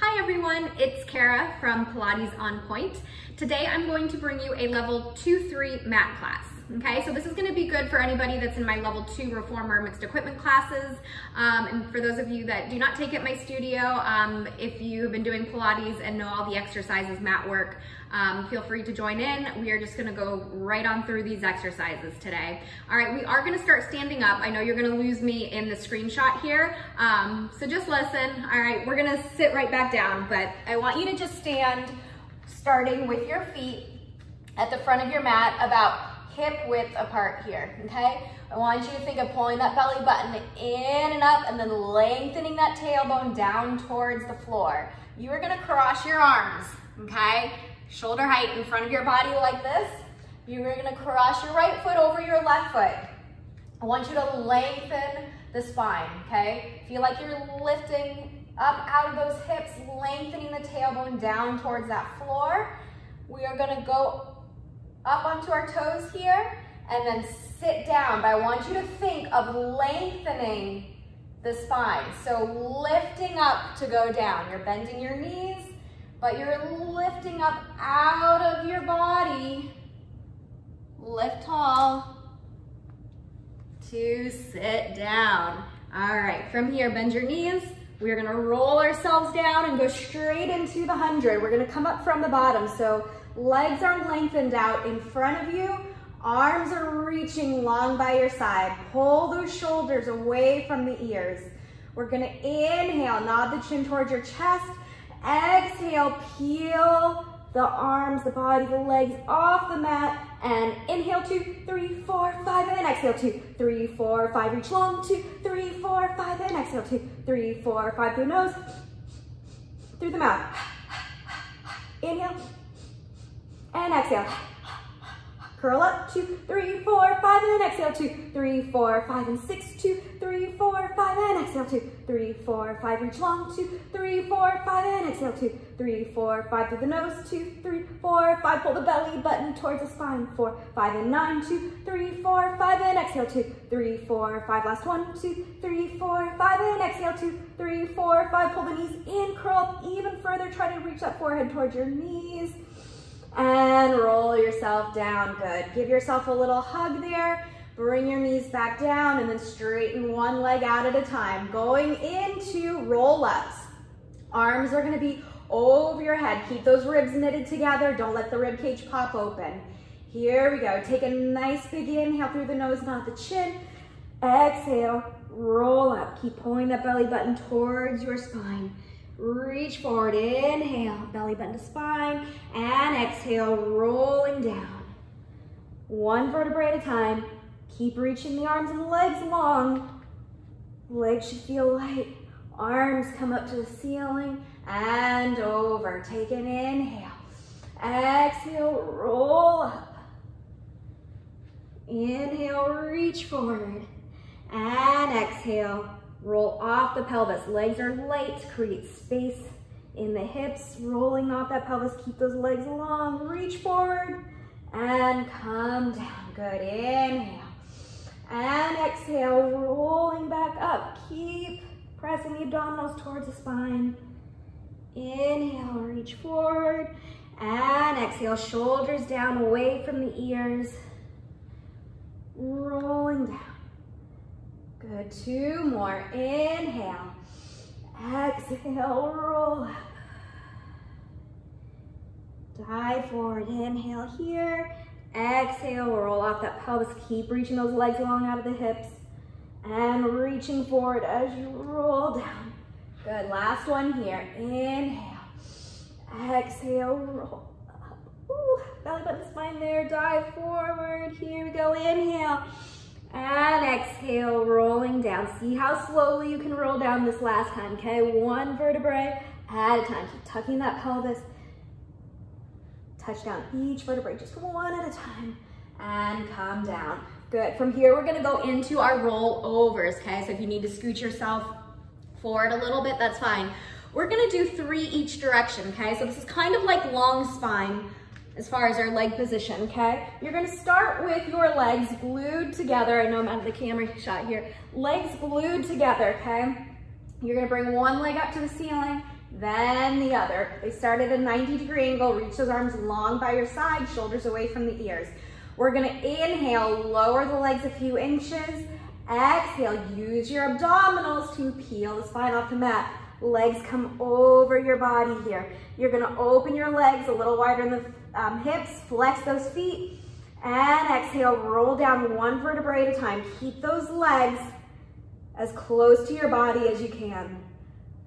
Hi everyone, it's Kara from Pilates En Pointe. Today I'm going to bring you a level 2-3 mat class. Okay, so this is gonna be good for anybody that's in my level two reformer mixed equipment classes. Um, and for those of you that do not take at my studio, um, if you have been doing Pilates and know all the exercises, mat work, um, feel free to join in. We are just gonna go right on through these exercises today. All right, we are gonna start standing up. I know you're gonna lose me in the screenshot here, um, so just listen. All right, we're gonna sit right back down, but I want you to just stand starting with your feet at the front of your mat about hip width apart here, okay? I want you to think of pulling that belly button in and up and then lengthening that tailbone down towards the floor. You are gonna cross your arms, okay? Shoulder height in front of your body like this. You are gonna cross your right foot over your left foot. I want you to lengthen the spine, okay? Feel like you're lifting up out of those hips, lengthening the tailbone down towards that floor. We are gonna go up onto our toes here and then sit down. But I want you to think of lengthening the spine. So lifting up to go down. You're bending your knees, but you're lifting up out of your body. Lift tall to sit down. All right, from here, bend your knees. We're gonna roll ourselves down and go straight into the 100. We're gonna come up from the bottom. So Legs are lengthened out in front of you. Arms are reaching long by your side. Pull those shoulders away from the ears. We're gonna inhale, nod the chin towards your chest. Exhale, peel the arms, the body, the legs off the mat. And inhale, two, three, four, five, and then exhale, two, three, four, five, reach long, two, three, four, five, and exhale, two, three, four, five, through the nose, through the mouth. Inhale, and exhale. Curl up, two, three, four, five, and exhale, two, three, four, five, and six, two, three, four, five, and exhale, two, three, four, five, reach long, two, three, four, five, and exhale, two, three, four, five through the nose, two, three, four, five, pull the belly button towards the spine, four, five, and nine, two, three, four, five, and exhale, two, three, four, five, last one, two, three, four, five, and exhale, two, three, four, five, pull the knees in, curl up even further, try to reach that forehead towards your knees, and roll yourself down. Good. Give yourself a little hug there. Bring your knees back down and then straighten one leg out at a time. Going into roll-ups. Arms are gonna be over your head. Keep those ribs knitted together. Don't let the rib cage pop open. Here we go. Take a nice big inhale through the nose, not the chin. Exhale, roll up. Keep pulling that belly button towards your spine. Reach forward, inhale, belly button to spine, and exhale, rolling down. One vertebrae at a time. Keep reaching the arms and legs long. Legs should feel light. Arms come up to the ceiling and over. Take an inhale. Exhale, roll up. Inhale, reach forward. And exhale, Roll off the pelvis. Legs are light. Create space in the hips. Rolling off that pelvis. Keep those legs long. Reach forward and come down. Good. Inhale. And exhale, rolling back up. Keep pressing the abdominals towards the spine. Inhale, reach forward. And exhale, shoulders down away from the ears. Rolling down. Good, two more. Inhale. Exhale, roll. Dive forward, inhale here. Exhale, roll off that pelvis. Keep reaching those legs long out of the hips. And reaching forward as you roll down. Good, last one here. Inhale. Exhale, roll up. Ooh, belly button spine there. Dive forward. Here we go. Inhale. And exhale, rolling down. See how slowly you can roll down this last time, okay? One vertebrae at a time. Keep tucking that pelvis. Touch down each vertebrae, just one at a time. And come down. Good. From here, we're gonna go into our rollovers, okay? So if you need to scoot yourself forward a little bit, that's fine. We're gonna do three each direction, okay? So this is kind of like long spine as far as our leg position, okay? You're gonna start with your legs glued together. I know I'm out of the camera shot here. Legs glued together, okay? You're gonna bring one leg up to the ceiling, then the other. They start at a 90 degree angle, reach those arms long by your side, shoulders away from the ears. We're gonna inhale, lower the legs a few inches. Exhale, use your abdominals to peel the spine off the mat. Legs come over your body here. You're gonna open your legs a little wider than the um, hips, flex those feet, and exhale, roll down one vertebrae at a time. Keep those legs as close to your body as you can.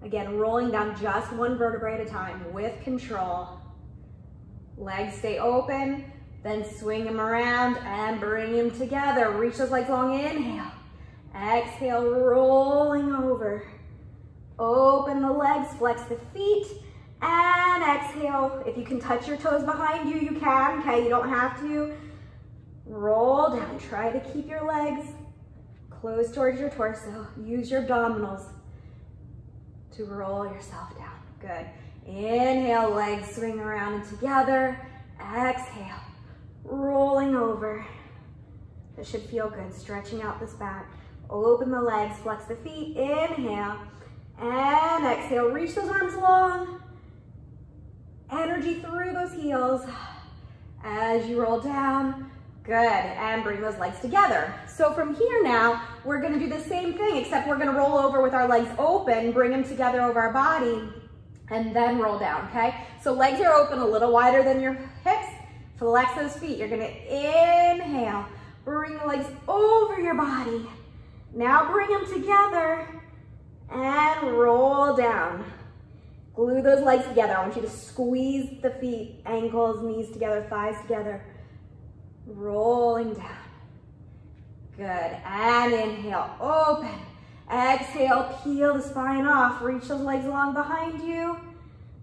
Again, rolling down just one vertebrae at a time with control. Legs stay open, then swing them around and bring them together. Reach those legs long, inhale. Exhale, rolling over. Open the legs, flex the feet, and exhale. If you can touch your toes behind you, you can, okay? You don't have to. Roll down, try to keep your legs close towards your torso. Use your abdominals to roll yourself down. Good. Inhale, legs swing around and together. Exhale, rolling over. This should feel good, stretching out this back. Open the legs, flex the feet. Inhale, and exhale. Reach those arms long. Energy through those heels. As you roll down, Good, and bring those legs together. So from here now, we're gonna do the same thing, except we're gonna roll over with our legs open, bring them together over our body, and then roll down, okay? So legs are open a little wider than your hips. Flex those feet. You're gonna inhale, bring the legs over your body. Now bring them together and roll down. Glue those legs together. I want you to squeeze the feet, ankles, knees together, thighs together rolling down. Good, and inhale, open. Exhale, peel the spine off. Reach those legs along behind you.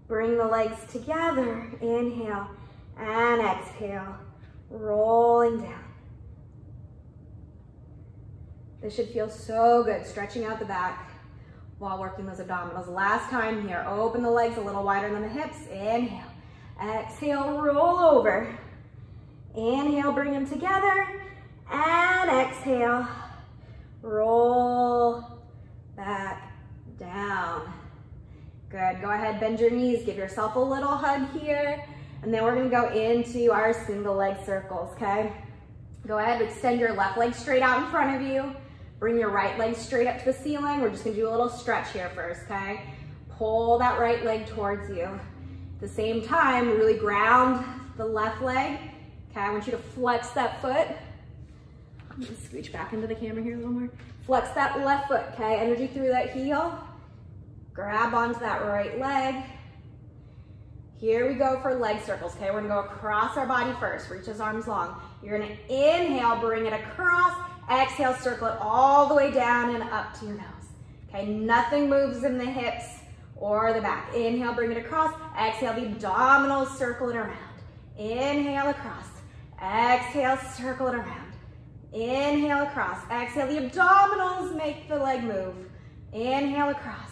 Bring the legs together. Inhale and exhale, rolling down. This should feel so good, stretching out the back while working those abdominals. Last time here, open the legs a little wider than the hips. Inhale, exhale, roll over. Inhale, bring them together. And exhale, roll back down. Good, go ahead, bend your knees, give yourself a little hug here. And then we're gonna go into our single leg circles, okay? Go ahead, extend your left leg straight out in front of you. Bring your right leg straight up to the ceiling. We're just gonna do a little stretch here first, okay? Pull that right leg towards you. At the same time, really ground the left leg Okay, I want you to flex that foot. I'm gonna scooch back into the camera here a little more. Flex that left foot, okay? Energy through that heel. Grab onto that right leg. Here we go for leg circles, okay? We're gonna go across our body first. Reach those arms long. You're gonna inhale, bring it across. Exhale, circle it all the way down and up to your nose. Okay, nothing moves in the hips or the back. Inhale, bring it across. Exhale, the abdominals, circle it around. Inhale across. Exhale, circle it around. Inhale across. Exhale, the abdominals make the leg move. Inhale across.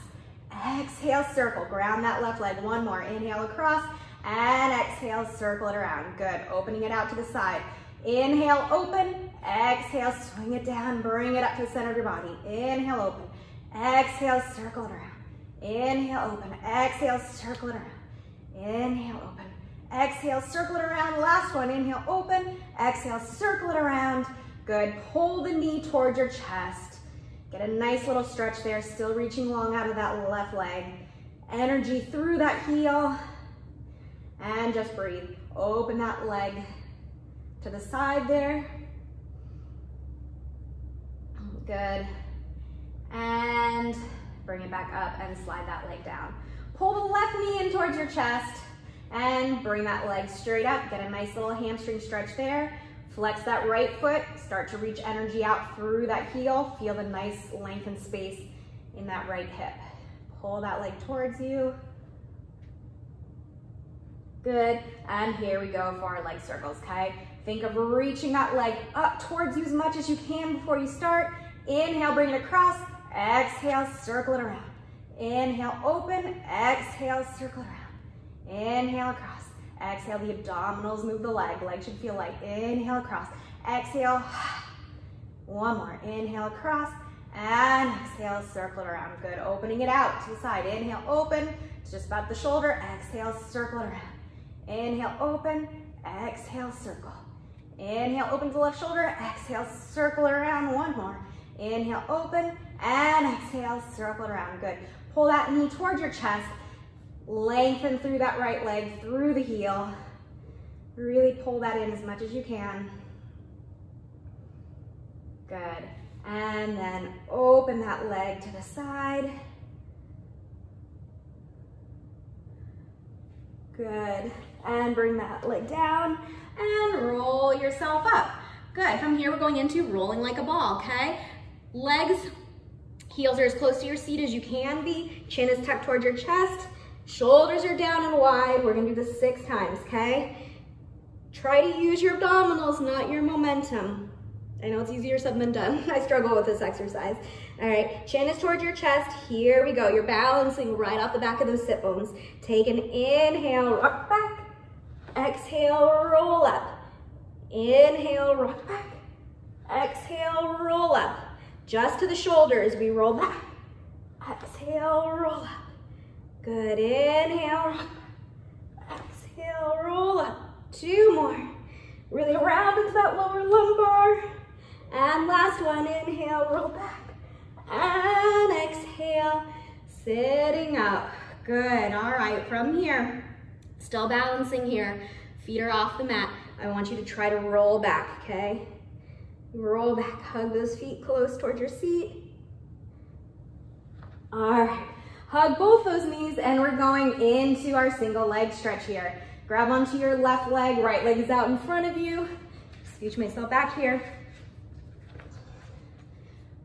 Exhale, circle. Ground that left leg. One more. Inhale across. And exhale, circle it around. Good. Opening it out to the side. Inhale, open. Exhale, swing it down. Bring it up to the center of your body. Inhale, open. Exhale, circle it around. Inhale, open. Exhale, circle it around. Inhale, open. Exhale, circle it around. Last one, inhale, open. Exhale, circle it around. Good, pull the knee towards your chest. Get a nice little stretch there, still reaching long out of that left leg. Energy through that heel. And just breathe. Open that leg to the side there. Good. And bring it back up and slide that leg down. Pull the left knee in towards your chest and bring that leg straight up. Get a nice little hamstring stretch there. Flex that right foot, start to reach energy out through that heel. Feel the nice length and space in that right hip. Pull that leg towards you. Good, and here we go for our leg circles, okay? Think of reaching that leg up towards you as much as you can before you start. Inhale, bring it across. Exhale, circle it around. Inhale, open. Exhale, circle around. Inhale across. Exhale, the abdominals move the leg. Leg should feel light. Inhale across. Exhale. One more. Inhale across. And exhale, circle it around. Good, opening it out to the side. Inhale, open, it's just about the shoulder. Exhale, circle it around. Inhale, open, exhale, circle. Inhale, open to the left shoulder. Exhale, circle it around. One more. Inhale, open, and exhale, circle it around. Good. Pull that knee towards your chest. Lengthen through that right leg, through the heel. Really pull that in as much as you can. Good. And then open that leg to the side. Good. And bring that leg down and roll yourself up. Good. From here, we're going into rolling like a ball, okay? Legs, heels are as close to your seat as you can be. Chin is tucked towards your chest. Shoulders are down and wide. We're gonna do this six times, okay? Try to use your abdominals, not your momentum. I know it's easier said than done. I struggle with this exercise. All right, chin is towards your chest. Here we go. You're balancing right off the back of those sit bones. Take an inhale, rock back. Exhale, roll up. Inhale, rock back. Exhale, roll up. Just to the shoulders, we roll back. Exhale, roll up. Good, inhale, rock back. Exhale, roll up. Two more. Really round into that lower lumbar. And last one, inhale, roll back. And exhale, sitting up. Good, all right, from here, still balancing here. Feet are off the mat. I want you to try to roll back, okay? Roll back, hug those feet close towards your seat. All right, hug both those knees and we're going into our single leg stretch here. Grab onto your left leg, right leg is out in front of you. Scooch myself back here.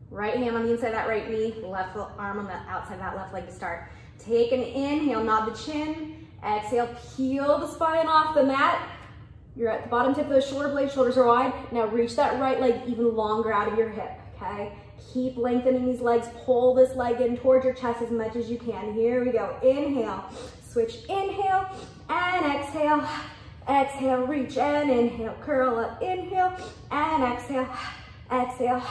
Right hand on the inside of that right knee, left arm on the outside of that left leg to start. Take an inhale, nod the chin. Exhale, peel the spine off the mat. You're at the bottom tip of the shoulder blade, shoulders are wide. Now reach that right leg even longer out of your hip, okay? Keep lengthening these legs. Pull this leg in towards your chest as much as you can. Here we go. Inhale, switch, inhale, and exhale. Exhale, reach and inhale, curl up, inhale, and exhale, exhale,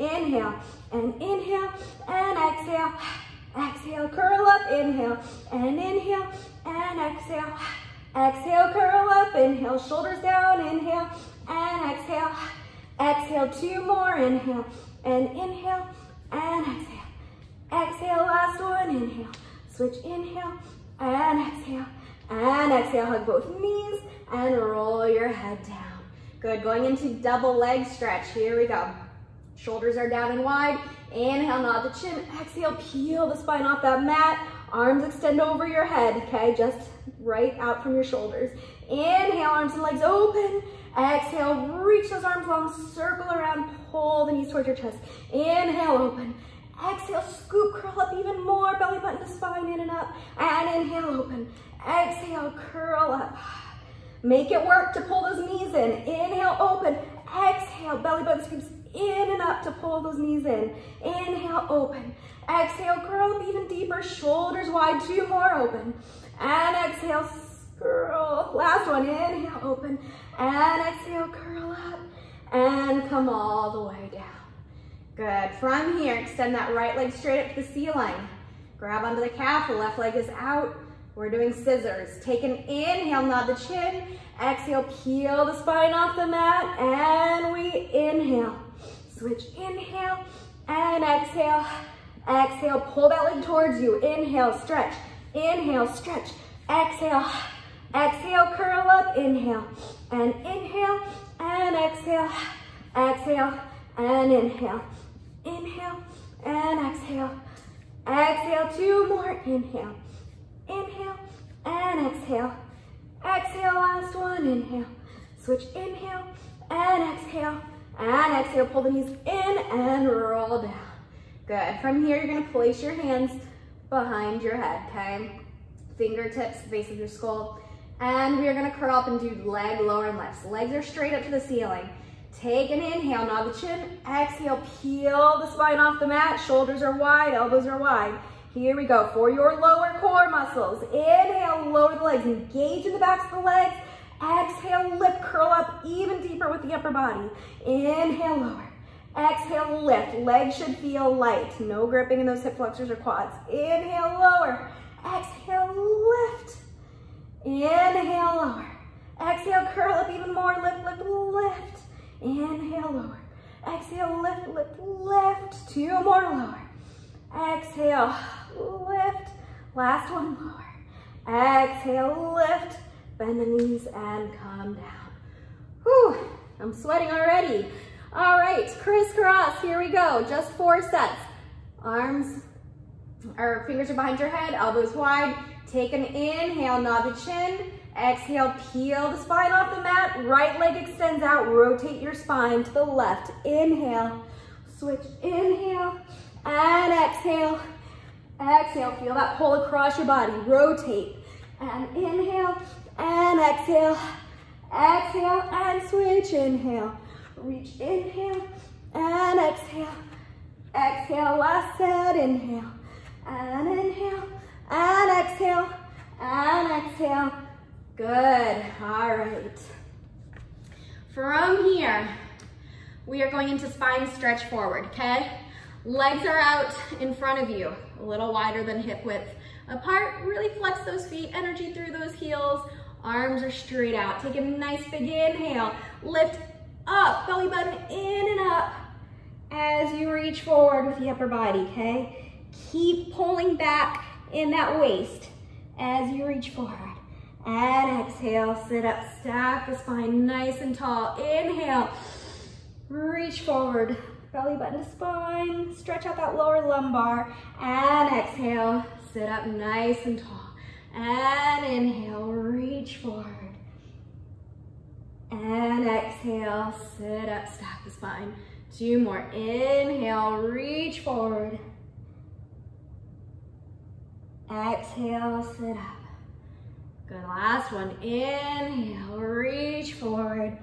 inhale, and inhale, and exhale, exhale, curl up, inhale, and inhale, and exhale, exhale, curl up, inhale, shoulders down, inhale, and exhale, exhale, two more, inhale, and inhale, and exhale, exhale, last one, inhale, switch, inhale, and exhale, and exhale, hug both knees, and roll your head down. Good, going into double leg stretch, here we go. Shoulders are down and wide. Inhale, nod the chin. Exhale, peel the spine off that mat. Arms extend over your head, okay? Just right out from your shoulders. Inhale, arms and legs open. Exhale, reach those arms long, circle around, pull the knees towards your chest. Inhale, open. Exhale, scoop, curl up even more, belly button to spine, in and up. And inhale, open. Exhale, curl up. Make it work to pull those knees in. Inhale, open. Exhale, belly button scoops in and up to pull those knees in. Inhale, open. Exhale, curl up even deeper, shoulders wide, two more open. And exhale, curl. Last one, inhale, open. And exhale, curl up. And come all the way down. Good, from here, extend that right leg straight up to the ceiling. Grab onto the calf, the left leg is out. We're doing scissors. Take an inhale, nod the chin. Exhale, peel the spine off the mat. And we inhale. Switch, inhale and exhale. Exhale, pull that leg towards you. Inhale, stretch. Inhale, stretch. Exhale. Exhale, curl up. Inhale. And inhale. And exhale. Exhale. And inhale. Inhale. And exhale. Exhale. Two more. Inhale. Inhale. And exhale. Exhale. Last one. Inhale. Switch. Inhale. And exhale. And exhale, pull the knees in and roll down. Good. From here, you're gonna place your hands behind your head, okay? Fingertips, base of your skull. And we are gonna curl up and do leg lower and lifts. Legs are straight up to the ceiling. Take an inhale, nod the chin. Exhale, peel the spine off the mat. Shoulders are wide, elbows are wide. Here we go, for your lower core muscles. Inhale, lower the legs, engage in the backs of the legs. Exhale, lift, curl up even deeper with the upper body. Inhale, lower. Exhale, lift. Legs should feel light. No gripping in those hip flexors or quads. Inhale, lower. Exhale, lift. Inhale, lower. Exhale, curl up even more. Lift, lift, lift. Inhale, lower. Exhale, lift, lift, lift. Two more lower. Exhale, lift. Last one lower. Exhale, lift. Bend the knees and come down. Whew, I'm sweating already. All right, crisscross, here we go. Just four sets. Arms, or fingers are behind your head, elbows wide. Take an inhale, nod the chin. Exhale, peel the spine off the mat. Right leg extends out, rotate your spine to the left. Inhale, switch, inhale, and exhale. Exhale, feel that pull across your body. Rotate, and inhale, and exhale. Exhale, and switch, inhale. Reach, inhale, and exhale. Exhale, last set, inhale, and inhale, and exhale, and exhale. Good, all right. From here, we are going into spine stretch forward, okay? Legs are out in front of you, a little wider than hip width apart. Really flex those feet, energy through those heels. Arms are straight out. Take a nice big inhale. Lift up, belly button in and up as you reach forward with the upper body, okay? Keep pulling back in that waist as you reach forward. And exhale, sit up, stack the spine nice and tall. Inhale, reach forward, belly button to spine, stretch out that lower lumbar. And exhale, sit up nice and tall. And inhale, reach forward. And exhale, sit up, stack the spine. Two more, inhale, reach forward. Exhale, sit up. Good, last one. Inhale, reach forward.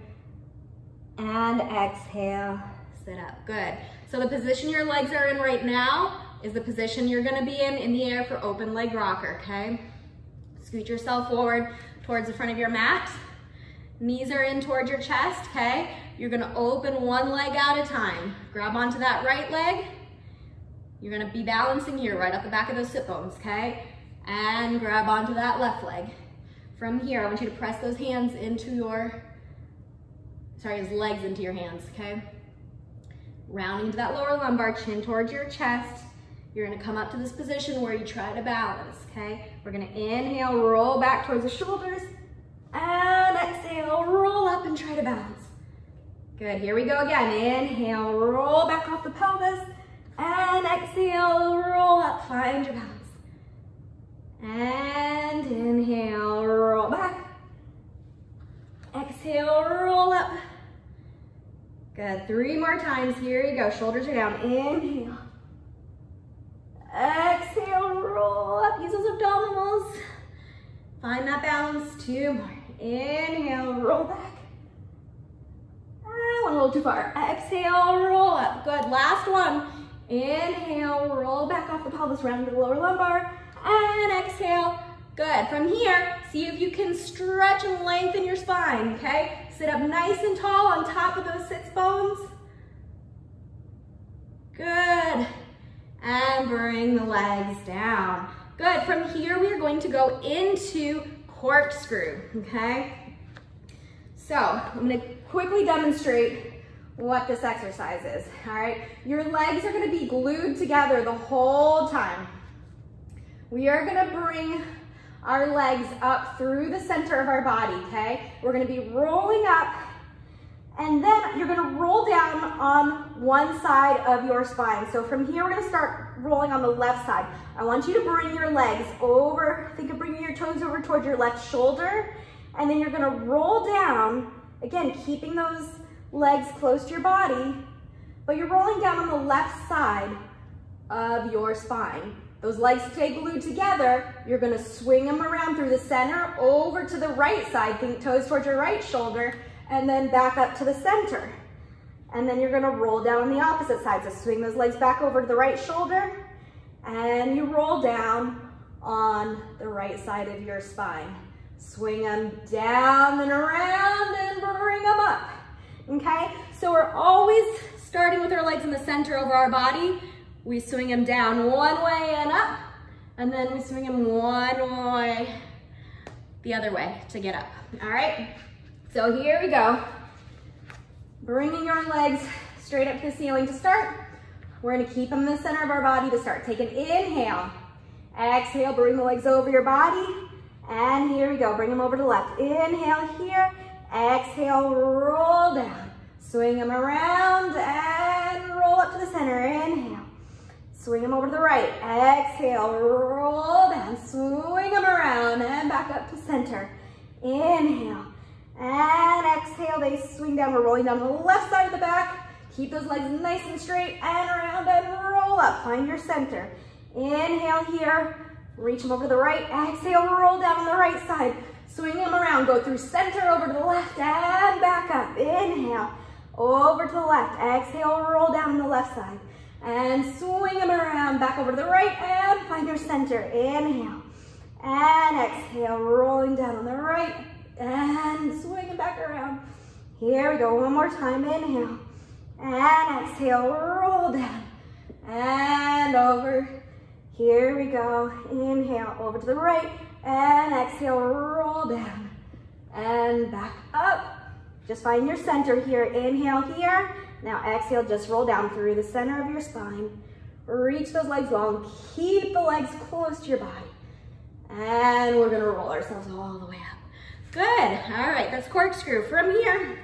And exhale, sit up. Good. So the position your legs are in right now is the position you're gonna be in in the air for open leg rocker, okay? Scoot yourself forward towards the front of your mat. Knees are in towards your chest, okay? You're gonna open one leg at a time. Grab onto that right leg. You're gonna be balancing here right off the back of those sit bones, okay? And grab onto that left leg. From here, I want you to press those hands into your, sorry, his legs into your hands, okay? Rounding into that lower lumbar, chin towards your chest. You're gonna come up to this position where you try to balance, okay? We're gonna inhale, roll back towards the shoulders, and exhale, roll up and try to balance. Good, here we go again. Inhale, roll back off the pelvis, and exhale, roll up, find your balance. And inhale, roll back. Exhale, roll up. Good, three more times. Here you go, shoulders are down. Inhale. Exhale, roll up, use those abdominals. Find that balance, two more. Inhale, roll back. Ah, went a little too far. Exhale, roll up. Good, last one. Inhale, roll back off the pelvis, round to the lower lumbar and exhale. Good, from here, see if you can stretch and lengthen your spine, okay? Sit up nice and tall on top of those sits bones. Good, and bring the legs down. Good, from here we are going to go into corkscrew, okay? So, I'm gonna quickly demonstrate what this exercise is, all right? Your legs are gonna be glued together the whole time. We are gonna bring our legs up through the center of our body, okay? We're gonna be rolling up and then you're gonna roll down on one side of your spine. So from here, we're gonna start rolling on the left side. I want you to bring your legs over, think of bringing your toes over towards your left shoulder, and then you're gonna roll down, again, keeping those legs close to your body, but you're rolling down on the left side of your spine. Those legs stay glued together. You're gonna swing them around through the center, over to the right side, think toes towards your right shoulder, and then back up to the center. And then you're gonna roll down on the opposite side. So swing those legs back over to the right shoulder, and you roll down on the right side of your spine. Swing them down and around and bring them up, okay? So we're always starting with our legs in the center over our body, we swing them down one way and up, and then we swing them one way the other way to get up, all right? So here we go. Bringing our legs straight up to the ceiling to start. We're gonna keep them in the center of our body to start. Take an inhale. Exhale, bring the legs over your body. And here we go, bring them over to the left. Inhale here, exhale, roll down. Swing them around and roll up to the center. Inhale. Swing them over to the right. Exhale, roll down. Swing them around and back up to center. Inhale. And exhale, they swing down. We're rolling down the left side of the back. Keep those legs nice and straight and around and roll up. Find your center. Inhale here. Reach them over to the right. Exhale, roll down on the right side. Swing them around. Go through center over to the left and back up. Inhale. Over to the left. Exhale, roll down on the left side. And swing them around. Back over to the right and find your center. Inhale. And exhale, rolling down on the right and swing it back around. Here we go, one more time, inhale. And exhale, roll down. And over. Here we go, inhale, over to the right. And exhale, roll down. And back up. Just find your center here. Inhale here. Now exhale, just roll down through the center of your spine. Reach those legs long. Keep the legs close to your body. And we're gonna roll ourselves all the way up. Good, all right, that's corkscrew. From here,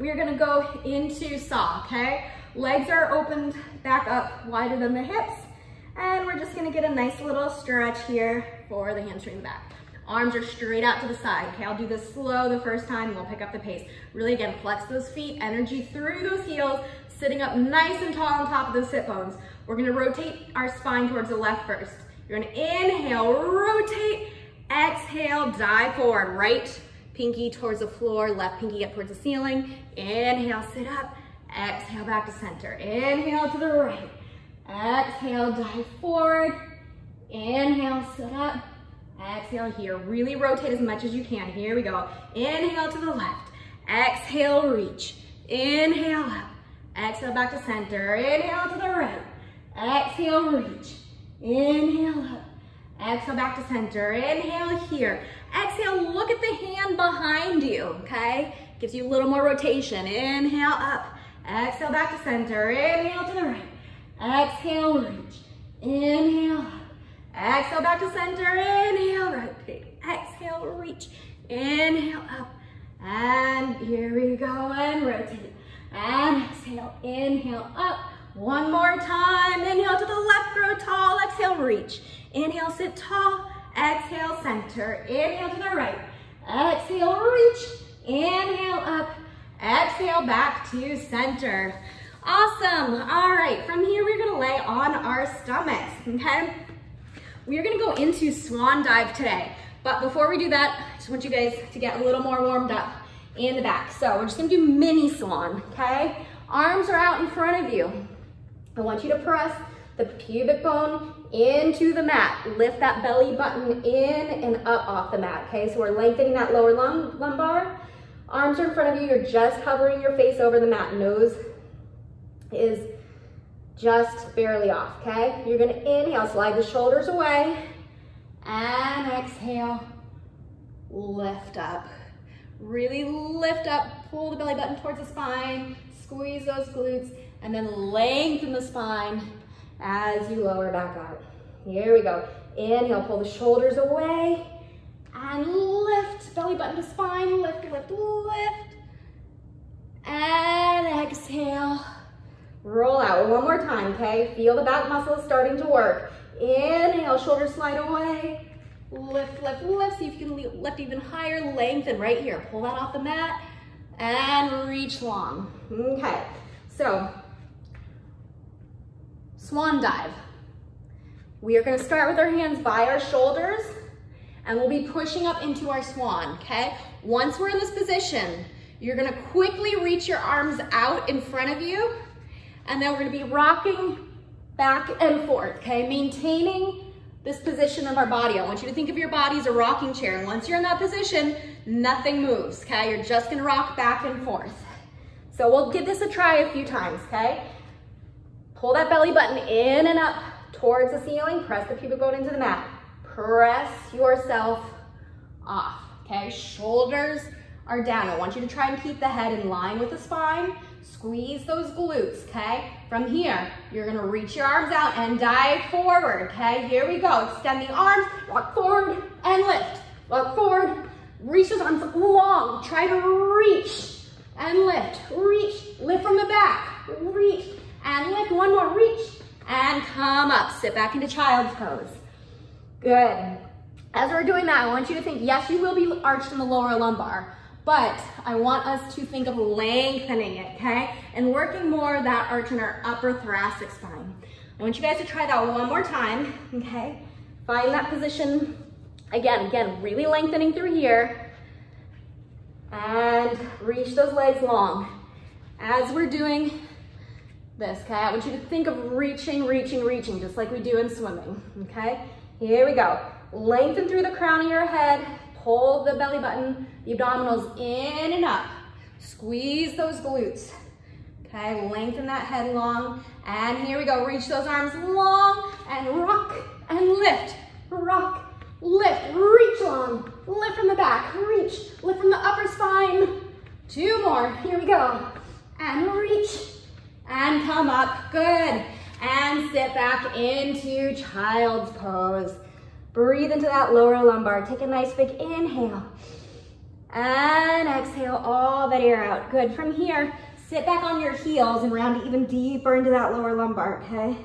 we are gonna go into saw, okay? Legs are opened back up wider than the hips, and we're just gonna get a nice little stretch here for the hamstring back. Arms are straight out to the side, okay? I'll do this slow the first time, we'll pick up the pace. Really, again, flex those feet, energy through those heels, sitting up nice and tall on top of those hip bones. We're gonna rotate our spine towards the left first. You're gonna inhale, rotate, Exhale, dive forward, right pinky towards the floor, left pinky up towards the ceiling. Inhale, sit up. Exhale, back to center. Inhale to the right. Exhale, dive forward. Inhale, sit up. Exhale here. Really rotate as much as you can. Here we go. Inhale to the left. Exhale, reach. Inhale up. Exhale back to center. Inhale to the right. Exhale, reach. Inhale up. Exhale back to center. Inhale here. Exhale, look at the hand behind you, okay? Gives you a little more rotation. Inhale up. Exhale back to center. Inhale to the right. Exhale, reach. Inhale up. Exhale back to center. Inhale, rotate. Exhale, reach. Inhale up. And here we go and rotate. And exhale, inhale up. One more time. Inhale to the left, grow tall. Exhale, reach. Inhale, sit tall. Exhale, center. Inhale to the right. Exhale, reach. Inhale up. Exhale, back to center. Awesome. All right, from here, we're gonna lay on our stomachs, okay? We're gonna go into swan dive today. But before we do that, I just want you guys to get a little more warmed up in the back. So we're just gonna do mini swan, okay? Arms are out in front of you. I want you to press the pubic bone into the mat. Lift that belly button in and up off the mat, okay? So we're lengthening that lower lum lumbar. Arms are in front of you. You're just hovering your face over the mat. Nose is just barely off, okay? You're gonna inhale, slide the shoulders away, and exhale, lift up. Really lift up, pull the belly button towards the spine, squeeze those glutes, and then lengthen the spine as you lower back out. Here we go. Inhale, pull the shoulders away and lift, belly button to spine, lift, lift, lift. And exhale, roll out. One more time, okay? Feel the back muscles starting to work. Inhale, shoulders slide away. Lift, lift, lift. See if you can lift even higher. Lengthen right here. Pull that off the mat and reach long. Okay, so swan dive. We are gonna start with our hands by our shoulders and we'll be pushing up into our swan, okay? Once we're in this position, you're gonna quickly reach your arms out in front of you and then we're gonna be rocking back and forth, okay? Maintaining this position of our body. I want you to think of your body as a rocking chair. And once you're in that position, nothing moves, okay? You're just gonna rock back and forth. So we'll give this a try a few times, okay? Pull that belly button in and up towards the ceiling. Press the pubic bone into the mat. Press yourself off, okay? Shoulders are down. I want you to try and keep the head in line with the spine. Squeeze those glutes, okay? From here, you're gonna reach your arms out and dive forward, okay? Here we go. Extend the arms, walk forward and lift. Walk forward, reach those arms long. Try to reach and lift. Reach, lift from the back. Reach and lift. One more, reach and come up. Sit back into child's pose. Good. As we're doing that, I want you to think, yes, you will be arched in the lower lumbar, but I want us to think of lengthening it, okay? And working more that arch in our upper thoracic spine. I want you guys to try that one more time, okay? Find that position. Again, again, really lengthening through here. And reach those legs long. As we're doing this, okay? I want you to think of reaching, reaching, reaching, just like we do in swimming, okay? Here we go. Lengthen through the crown of your head, Pull the belly button, the abdominals in and up. Squeeze those glutes. Okay, lengthen that head long. And here we go, reach those arms long and rock and lift. Rock, lift, reach long. Lift from the back, reach. Lift from the upper spine. Two more, here we go. And reach and come up, good. And sit back into child's pose. Breathe into that lower lumbar. Take a nice big inhale. And exhale all that air out. Good. From here, sit back on your heels and round even deeper into that lower lumbar, okay?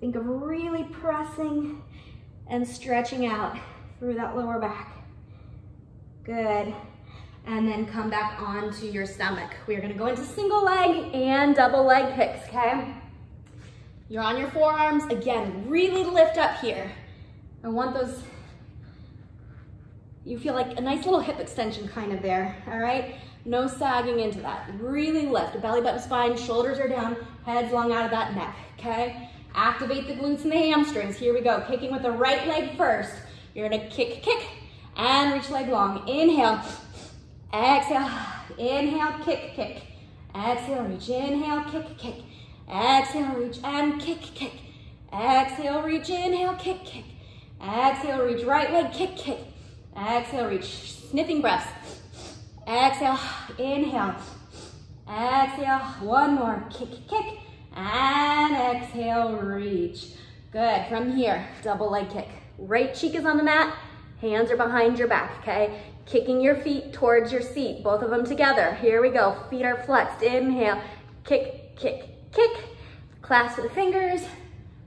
Think of really pressing and stretching out through that lower back. Good. And then come back onto your stomach. We're gonna go into single leg and double leg kicks, okay? You're on your forearms. Again, really lift up here. I want those, you feel like a nice little hip extension kind of there, all right? No sagging into that. Really lift, belly button spine, shoulders are down, head's long out of that neck, okay? Activate the glutes and the hamstrings. Here we go, kicking with the right leg first. You're gonna kick, kick, and reach leg long. Inhale, exhale, inhale, kick, kick. Exhale, reach, inhale, kick, kick. Exhale, reach, and kick, kick. Exhale, reach, inhale, kick, kick. Exhale, reach right leg, kick, kick. Exhale, reach, sniffing breaths. Exhale, inhale. Exhale, one more, kick, kick. And exhale, reach. Good, from here, double leg kick. Right cheek is on the mat, hands are behind your back, okay? Kicking your feet towards your seat, both of them together. Here we go, feet are flexed. Inhale, kick, kick, kick. Clasp the fingers,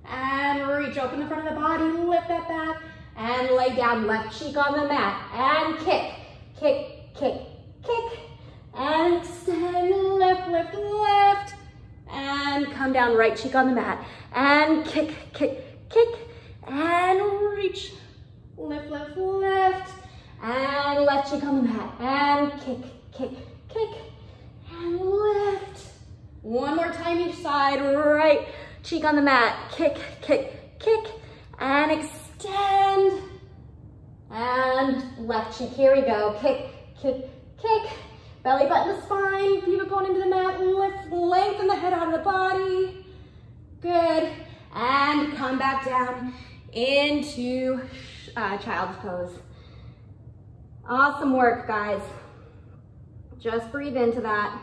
and reach, open the front of the body, lift that back, and lay down, left cheek on the mat, and kick, kick, kick, kick, and extend, lift, lift, lift, and come down, right cheek on the mat, and kick, kick, kick, and reach, lift, lift, lift, and left cheek on the mat, and kick, kick, kick, and lift. One more time each side, right, cheek on the mat, kick, kick, kick, and extend. And left cheek, here we go, kick, kick, kick. Belly button the spine, pubic bone into the mat, lift, lengthen the head out of the body. Good, and come back down into uh, child's pose. Awesome work, guys. Just breathe into that.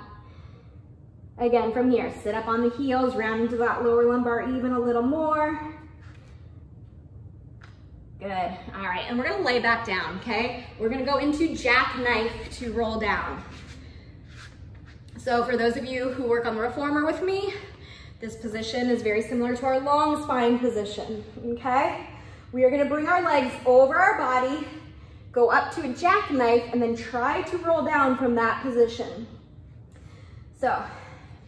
Again, from here, sit up on the heels, round into that lower lumbar even a little more. Good, all right, and we're gonna lay back down, okay? We're gonna go into jackknife to roll down. So for those of you who work on the reformer with me, this position is very similar to our long spine position, okay? We are gonna bring our legs over our body, go up to a jackknife, and then try to roll down from that position. So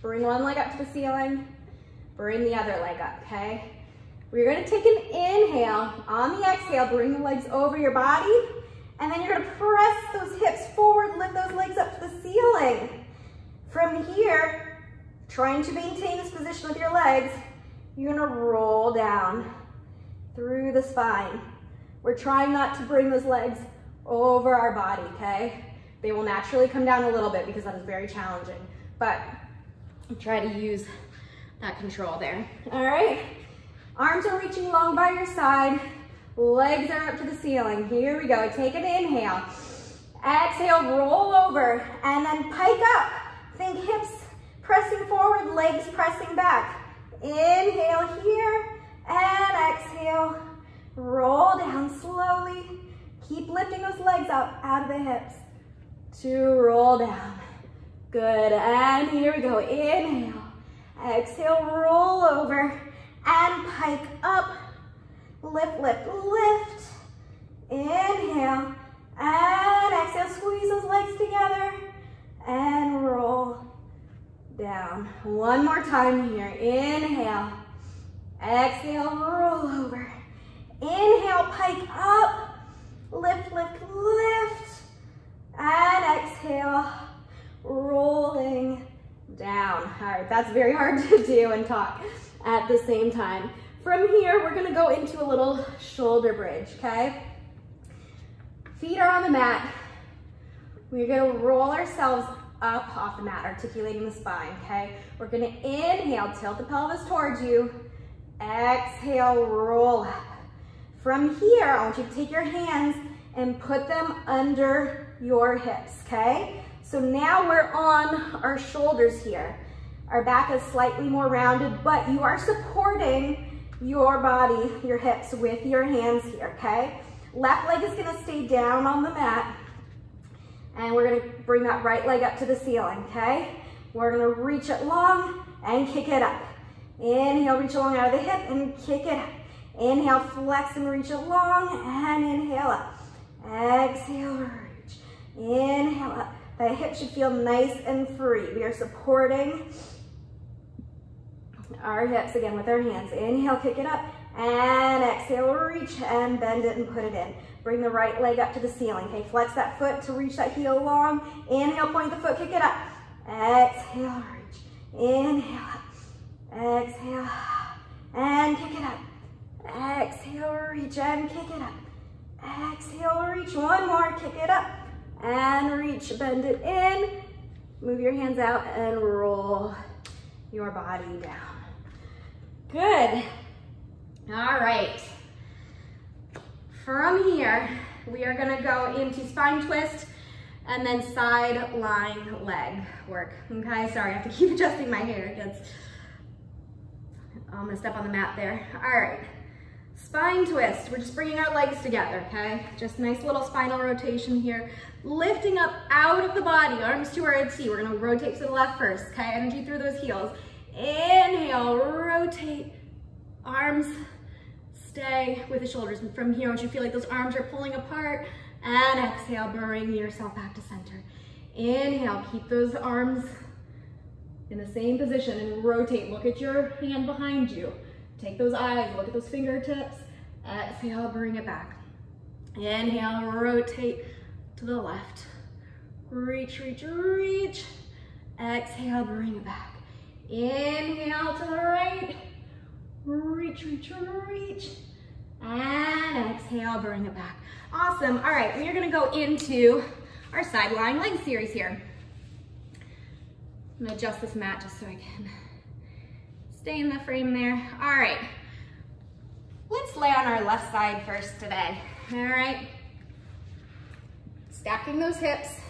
Bring one leg up to the ceiling. Bring the other leg up, okay? We're gonna take an inhale. On the exhale, bring the legs over your body. And then you're gonna press those hips forward, lift those legs up to the ceiling. From here, trying to maintain this position with your legs, you're gonna roll down through the spine. We're trying not to bring those legs over our body, okay? They will naturally come down a little bit because that is very challenging. but try to use that control there. All right, arms are reaching long by your side, legs are up to the ceiling. Here we go, take an inhale. Exhale, roll over, and then pike up. Think hips pressing forward, legs pressing back. Inhale here, and exhale. Roll down. Keep lifting those legs up out of the hips to roll down. Good, and here we go. Inhale, exhale, roll over, and pike up. Lift, lift, lift. Inhale, and exhale, squeeze those legs together, and roll down. One more time here. Inhale. Exhale, roll over. Inhale, pike up. Lift, lift, lift. And exhale, rolling down. All right, that's very hard to do and talk at the same time. From here, we're gonna go into a little shoulder bridge, okay? Feet are on the mat. We're gonna roll ourselves up off the mat, articulating the spine, okay? We're gonna inhale, tilt the pelvis towards you. Exhale, roll up. From here, I want you to take your hands and put them under your hips, okay? So now we're on our shoulders here. Our back is slightly more rounded, but you are supporting your body, your hips with your hands here, okay? Left leg is gonna stay down on the mat. And we're gonna bring that right leg up to the ceiling, okay? We're gonna reach it long and kick it up. Inhale, reach along out of the hip and kick it up. Inhale, flex and reach it long and inhale up. Exhale, reach. Inhale up. That hip should feel nice and free. We are supporting our hips again with our hands. Inhale, kick it up. And exhale, reach and bend it and put it in. Bring the right leg up to the ceiling. Okay, flex that foot to reach that heel long. Inhale, point the foot, kick it up. Exhale, reach. Inhale up. Exhale. And kick it up. Exhale, reach and kick it up. Exhale, reach. One more, kick it up. And reach, bend it in. Move your hands out and roll your body down. Good. All right. From here, we are gonna go into spine twist and then side lying leg work. Okay, sorry, I have to keep adjusting my hair. It gets, I'm gonna step on the mat there. All right, spine twist. We're just bringing our legs together, okay? Just nice little spinal rotation here. Lifting up out of the body, arms to our T. We're gonna rotate to the left first, okay? Energy through those heels. Inhale, rotate, arms Stay with the shoulders. And from here, once you feel like those arms are pulling apart, and exhale, bring yourself back to center. Inhale, keep those arms in the same position and rotate. Look at your hand behind you. Take those eyes, look at those fingertips. Exhale, bring it back. Inhale, rotate to the left. Reach, reach, reach. Exhale, bring it back. Inhale to the right. Reach, reach, reach. And exhale, bring it back. Awesome. All right, we are gonna go into our side lying leg series here. I'm gonna adjust this mat just so I can stay in the frame there. All right, let's lay on our left side first today. All right, stacking those hips.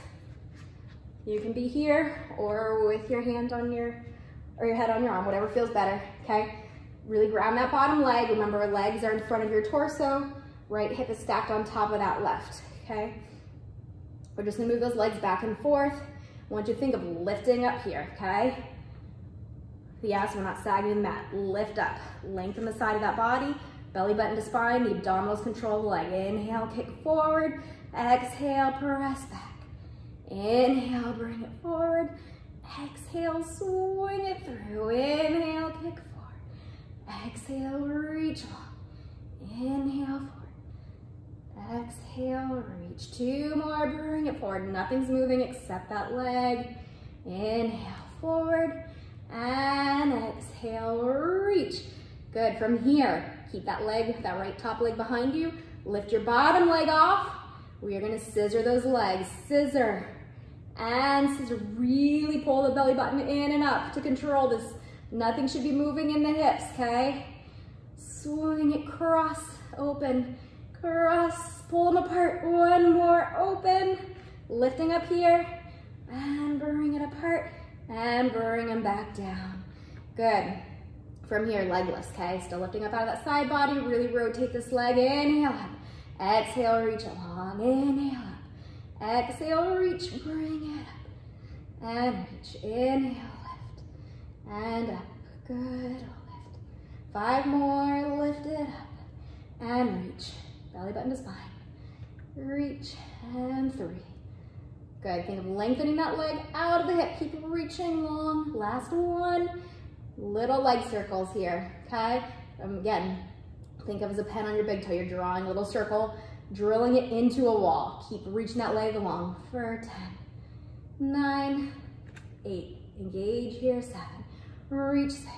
You can be here or with your hand on your, or your head on your arm, whatever feels better, okay? Really ground that bottom leg. Remember, legs are in front of your torso. Right hip is stacked on top of that left, okay? We're just gonna move those legs back and forth. I want you to think of lifting up here, okay? Yes, we're not sagging the mat. Lift up, lengthen the side of that body, belly button to spine, the abdominals control the leg. Inhale, kick forward. Exhale, press back. Inhale, bring it forward. Exhale, swing it through. Inhale, kick forward. Exhale, reach long. Inhale forward. Exhale, reach. Two more, bring it forward. Nothing's moving except that leg. Inhale forward and exhale, reach. Good, from here, keep that leg, that right top leg behind you. Lift your bottom leg off. We are gonna scissor those legs. Scissor And scissor, really pull the belly button in and up to control this. Nothing should be moving in the hips, okay? Swing it cross, open, cross, pull them apart. One more, open. Lifting up here and bring it apart and bring them back down. Good. From here, legless, okay? Still lifting up out of that side body. Really rotate this leg. Inhale up. Exhale, reach long. Inhale up. Exhale, reach. Bring it up. And reach. Inhale, lift. And up. Good. Lift. Five more. Lift it up. And reach. Belly button to spine. Reach. And three. Good. Think of lengthening that leg out of the hip. Keep reaching long. Last one. Little leg circles here, okay? Um, again, think of as a pen on your big toe. You're drawing a little circle, drilling it into a wall. Keep reaching that leg along for 10, 9, 8. Engage here, 7. Reach 6,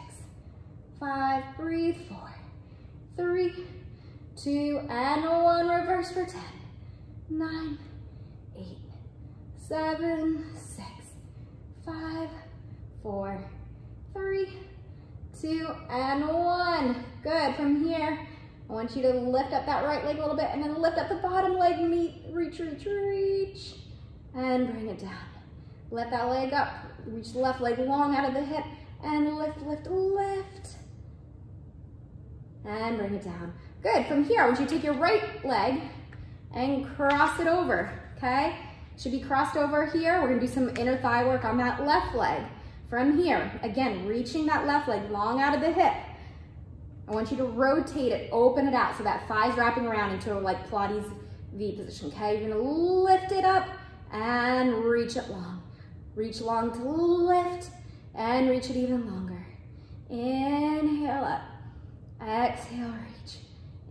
5. Breathe, 4, 3, 2, and 1. Reverse for 10, 9, 8, 7, 6, 5, 4, 3, two, and one. Good, from here, I want you to lift up that right leg a little bit and then lift up the bottom leg, meet, reach, reach, reach, and bring it down. Let that leg up, reach left leg long out of the hip, and lift, lift, lift, and bring it down. Good, from here, I want you to take your right leg and cross it over, okay? Should be crossed over here. We're gonna do some inner thigh work on that left leg. From here, again, reaching that left leg long out of the hip. I want you to rotate it, open it out so that thigh's wrapping around into a like Pilates V position, okay? You're gonna lift it up and reach it long. Reach long to lift and reach it even longer. Inhale up, exhale, reach.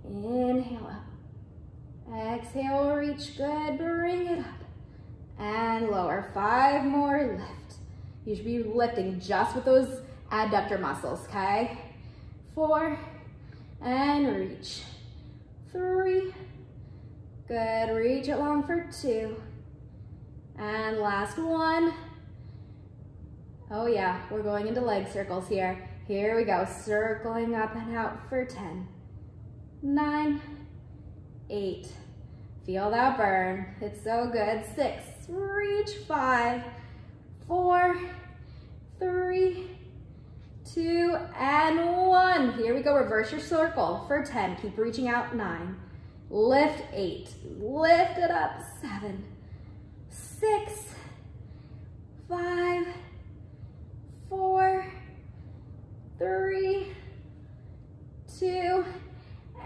Inhale up, exhale, reach, good, bring it up. And lower, five more, lift. You should be lifting just with those adductor muscles, okay? Four, and reach. Three, good, reach it long for two. And last one. Oh yeah, we're going into leg circles here. Here we go, circling up and out for 10, nine, eight. Feel that burn, it's so good. Six, reach, five, four, three, two, and one. Here we go, reverse your circle for 10. Keep reaching out, nine. Lift, eight. Lift it up, seven, six, five, four, three, two,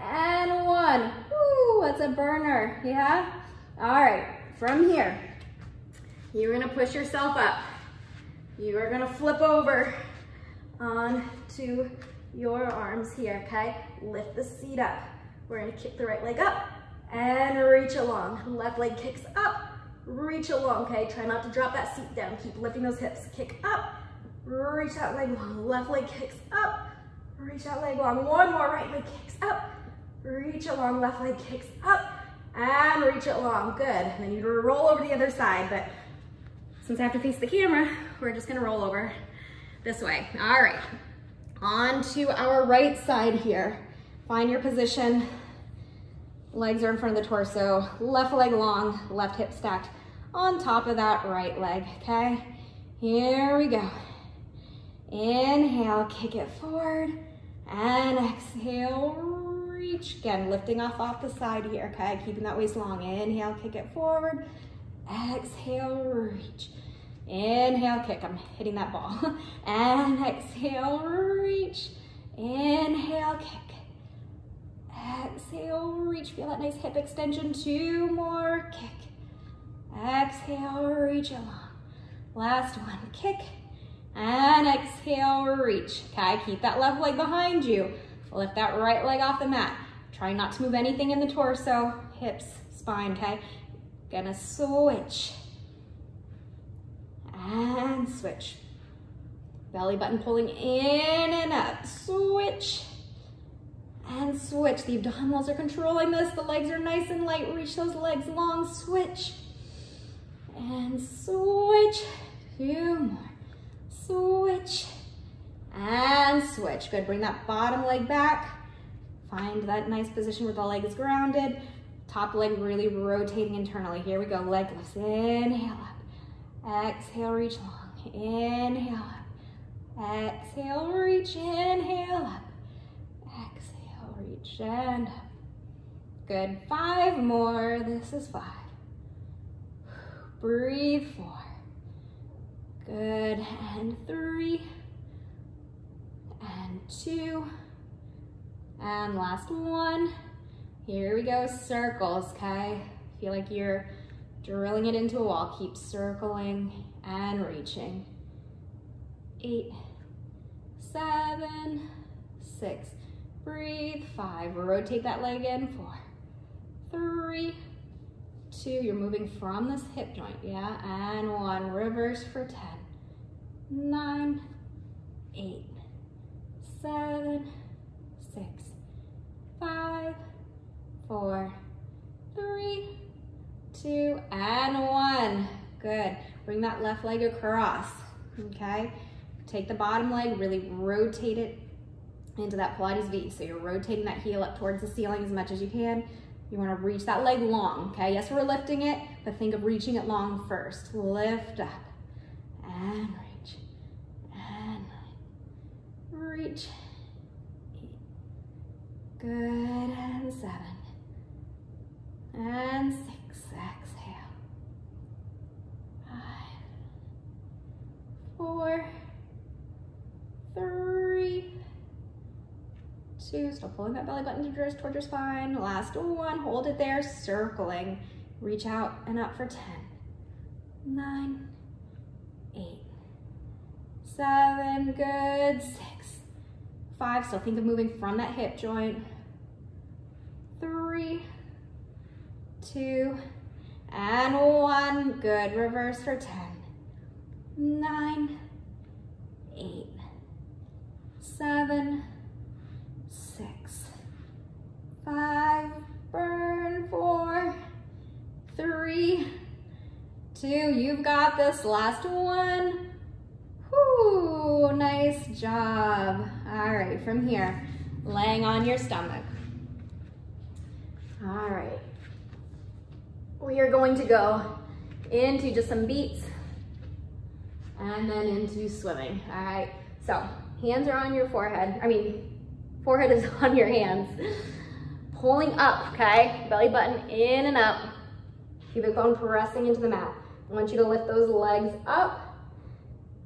and one. Woo, that's a burner, yeah? All right, from here, you're gonna push yourself up. You are gonna flip over onto your arms here, okay? Lift the seat up. We're gonna kick the right leg up and reach along. Left leg kicks up, reach along, okay? Try not to drop that seat down. Keep lifting those hips. Kick up, reach that leg long. Left leg kicks up, reach that leg long. One more, right leg kicks up, reach along. Left leg kicks up and reach it long. Good. And then you roll over the other side, but since I have to face the camera, we're just gonna roll over this way. All right, on to our right side here. Find your position. Legs are in front of the torso. Left leg long, left hip stacked on top of that right leg, okay? Here we go. Inhale, kick it forward, and exhale, reach. Again, lifting off off the side here, okay? Keeping that waist long. Inhale, kick it forward, Exhale, reach. Inhale, kick. I'm hitting that ball. And exhale, reach. Inhale, kick. Exhale, reach. Feel that nice hip extension. Two more, kick. Exhale, reach along. Last one, kick. And exhale, reach. Okay, keep that left leg behind you. Lift that right leg off the mat. Try not to move anything in the torso, hips, spine, okay? Gonna switch. And switch. Belly button pulling in and up. Switch. And switch. The abdominals are controlling this. The legs are nice and light. Reach those legs long. Switch. And switch, two more. Switch, and switch. Good, bring that bottom leg back. Find that nice position where the leg is grounded. Top leg really rotating internally. Here we go, leg lifts. Inhale up. Exhale, reach long. Inhale up. Exhale, reach, inhale up. Exhale, reach, and up. Good, five more. This is five. Breathe, four. Good, and three, and two, and last one. Here we go, circles, okay? Feel like you're drilling it into a wall. Keep circling and reaching. Eight, seven, six, breathe, five. Rotate that leg in, four, three, two. You're moving from this hip joint, yeah? And one, reverse for 10, nine, eight, seven, six, five, four, three, two, and one. Good. Bring that left leg across, okay? Take the bottom leg, really rotate it into that Pilates V. So you're rotating that heel up towards the ceiling as much as you can. You wanna reach that leg long, okay? Yes, we're lifting it, but think of reaching it long first. Lift up and reach and reach. Good, and seven, and six, exhale. Five, four, three, two, still pulling that belly button towards your spine. Last one, hold it there, circling. Reach out and up for 10, nine, eight, seven, good, six, five, still think of moving from that hip joint, three, two, and one, good, reverse for 10, nine, eight, seven, six, five, burn, four, three, two, you've got this, last one, Whoo, nice job. All right, from here, laying on your stomach. All right, we are going to go into just some beats and then into swimming. All right, so hands are on your forehead. I mean, Forehead is on your hands. Pulling up, okay? Belly button in and up. Pubic bone pressing into the mat. I want you to lift those legs up.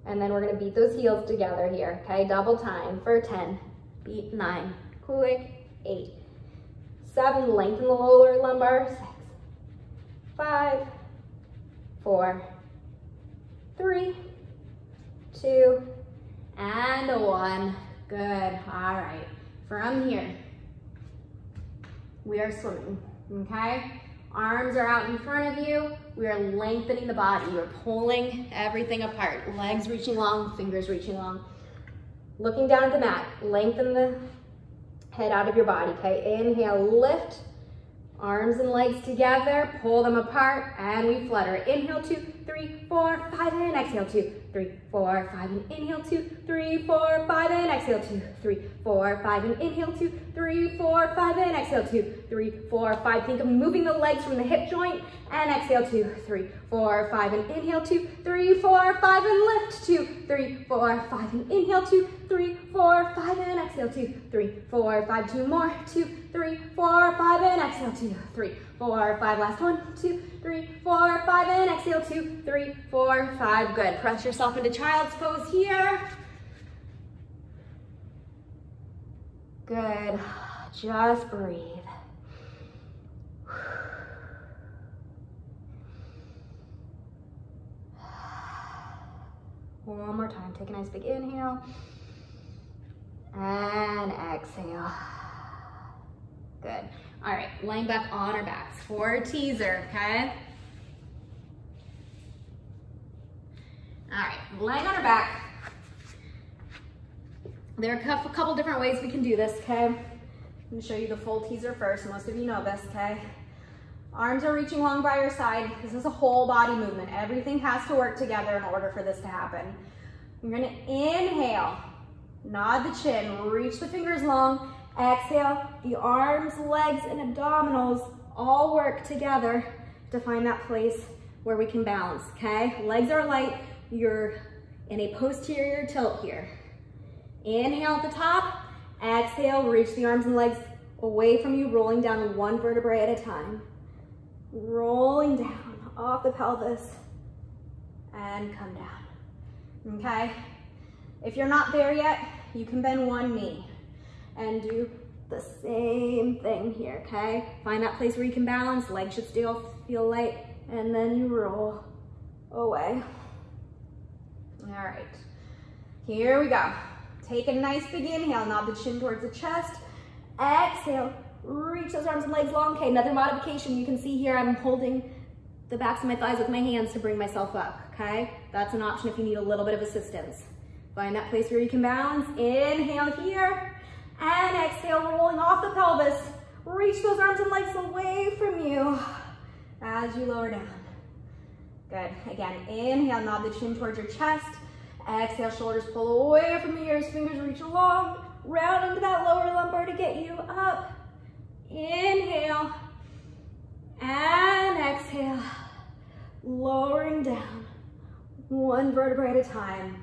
And then we're gonna beat those heels together here, okay? Double time for 10. Beat nine. Quick, eight. Seven, lengthen the lower lumbar. Six, five, four, three, two, and one. Good, all right. From here, we are swimming, okay? Arms are out in front of you. We are lengthening the body. We're pulling everything apart. Legs reaching long, fingers reaching long. Looking down at the mat, lengthen the head out of your body, okay? Inhale, lift. Arms and legs together, pull them apart, and we flutter. Inhale, two, three, four, five, and exhale, two, three, four, five, and inhale, two, three, four, five, and exhale, two, three, four, five, and inhale, two, three, four, five, and exhale, two, three, four, five. Think of moving the legs from the hip joint, and exhale, two, three, four, five, and inhale, two, three, four, five, and lift, two, three, four, five, and inhale, two, three, four, five, and exhale, two, three, four, five, two more, two, three, four, five, and exhale, two, three, four, five, last one, two, three, four, five, and exhale, two, three, four, five, good. Press yourself into child's pose here. Good, just breathe. One more time, take a nice big inhale. And exhale. Good. All right, laying back on our backs for a teaser, okay? All right, laying on our back. There are a couple different ways we can do this, okay? I'm gonna show you the full teaser first. Most of you know this, okay? Arms are reaching long by your side. This is a whole body movement. Everything has to work together in order for this to happen. You're gonna inhale, nod the chin, reach the fingers long. Exhale, the arms, legs, and abdominals all work together to find that place where we can balance, okay? Legs are light, you're in a posterior tilt here. Inhale at the top, exhale, reach the arms and legs away from you, rolling down one vertebrae at a time. Rolling down off the pelvis and come down, okay? If you're not there yet, you can bend one knee and do the same thing here, okay? Find that place where you can balance, legs should still feel light, and then you roll away. All right, here we go. Take a nice big inhale, nod the chin towards the chest. Exhale, reach those arms and legs long. Okay, another modification. You can see here I'm holding the backs of my thighs with my hands to bring myself up, okay? That's an option if you need a little bit of assistance. Find that place where you can balance. Inhale here. And exhale, rolling off the pelvis. Reach those arms and legs away from you as you lower down. Good. Again, inhale, nod the chin towards your chest. Exhale, shoulders pull away from the ears, fingers reach along. Round into that lower lumbar to get you up. Inhale. And exhale. Lowering down. One vertebrae at a time.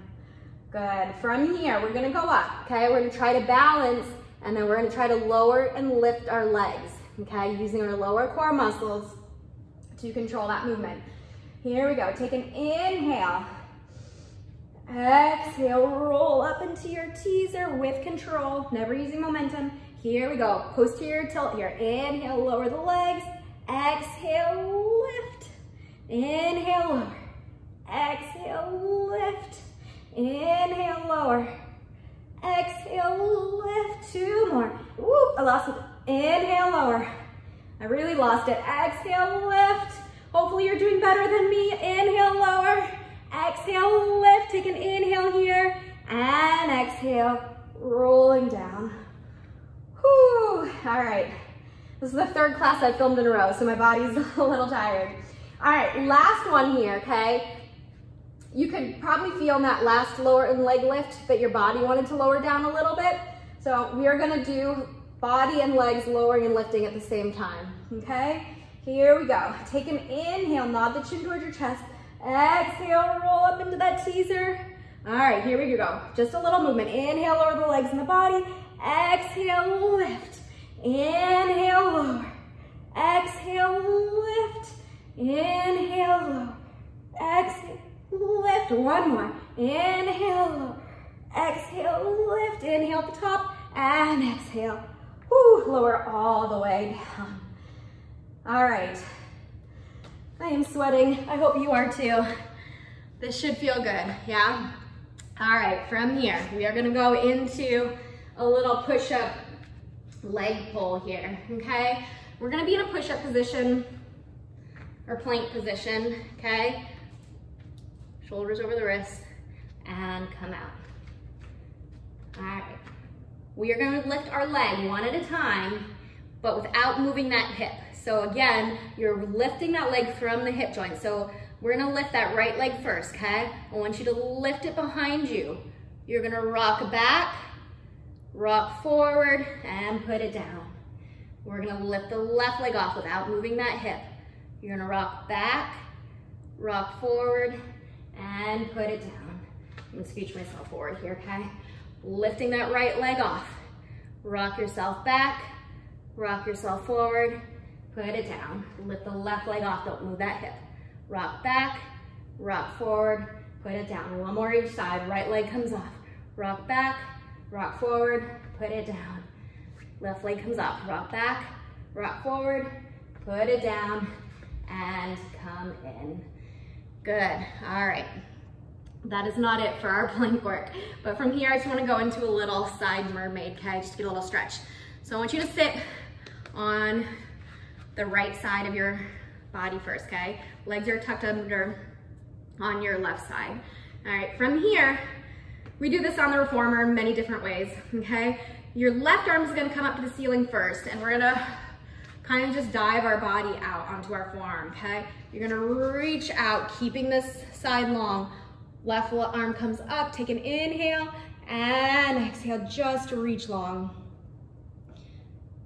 Good. From here, we're gonna go up, okay? We're gonna try to balance, and then we're gonna try to lower and lift our legs, okay? Using our lower core muscles to control that movement. Here we go. Take an inhale. Exhale, roll up into your teaser with control, never using momentum. Here we go, posterior tilt here. Inhale, lower the legs. Exhale, lift. Inhale, lower. Exhale, lift. Inhale, lower. Exhale, lift. Two more. Whoop, I lost it. Inhale, lower. I really lost it. Exhale, lift. Hopefully you're doing better than me. Inhale, lower. Exhale, lift. Take an inhale here. And exhale, rolling down. Whew. All right. This is the third class I filmed in a row, so my body's a little tired. All right, last one here, okay? You could probably feel in that last lower and leg lift that your body wanted to lower down a little bit. So we are gonna do body and legs lowering and lifting at the same time, okay? Here we go. Take an inhale, nod the chin towards your chest. Exhale, roll up into that teaser. All right, here we go. Just a little movement. Inhale, lower the legs and the body. Exhale, lift. Inhale, lower. Exhale, lift. Inhale, lower. Exhale, lift. One more. Inhale, lower. Exhale, lift. Inhale at the top and exhale. Whew, lower all the way down. All right. I am sweating. I hope you are too. This should feel good, yeah? All right, from here, we are gonna go into a little push-up leg pull here, okay? We're gonna be in a push-up position or plank position, okay? Shoulders over the wrists and come out. All right. We are gonna lift our leg one at a time, but without moving that hip. So again, you're lifting that leg from the hip joint. So we're gonna lift that right leg first, okay? I want you to lift it behind you. You're gonna rock back, rock forward, and put it down. We're gonna lift the left leg off without moving that hip. You're gonna rock back, rock forward, and put it down. I'm gonna scooch myself forward here, okay? Lifting that right leg off. Rock yourself back, rock yourself forward, put it down. Lift the left leg off, don't move that hip. Rock back, rock forward, put it down. One more each side, right leg comes off. Rock back, rock forward, put it down. Left leg comes up, rock back, rock forward, put it down, and come in. Good, all right. That is not it for our plank work. But from here, I just wanna go into a little side mermaid, okay? Just get a little stretch. So I want you to sit on the right side of your body first, okay? Legs are tucked under on your left side. All right, from here, we do this on the reformer many different ways, okay? Your left arm is gonna come up to the ceiling first, and we're gonna kind of just dive our body out onto our forearm, okay? You're gonna reach out, keeping this side long. Left arm comes up, take an inhale, and exhale, just reach long.